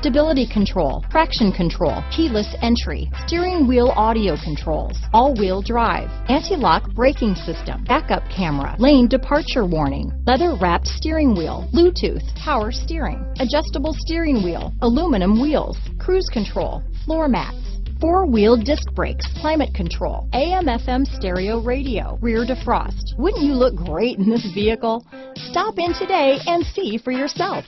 stability control, traction control, keyless entry, steering wheel audio controls, all-wheel drive, anti-lock braking system, backup camera, lane departure warning, leather-wrapped steering wheel, Bluetooth, power steering, adjustable steering wheel, aluminum wheels, cruise control, floor mats, four-wheel disc brakes, climate control, AM FM stereo radio, rear defrost. Wouldn't you look great in this vehicle? Stop in today and see for yourself.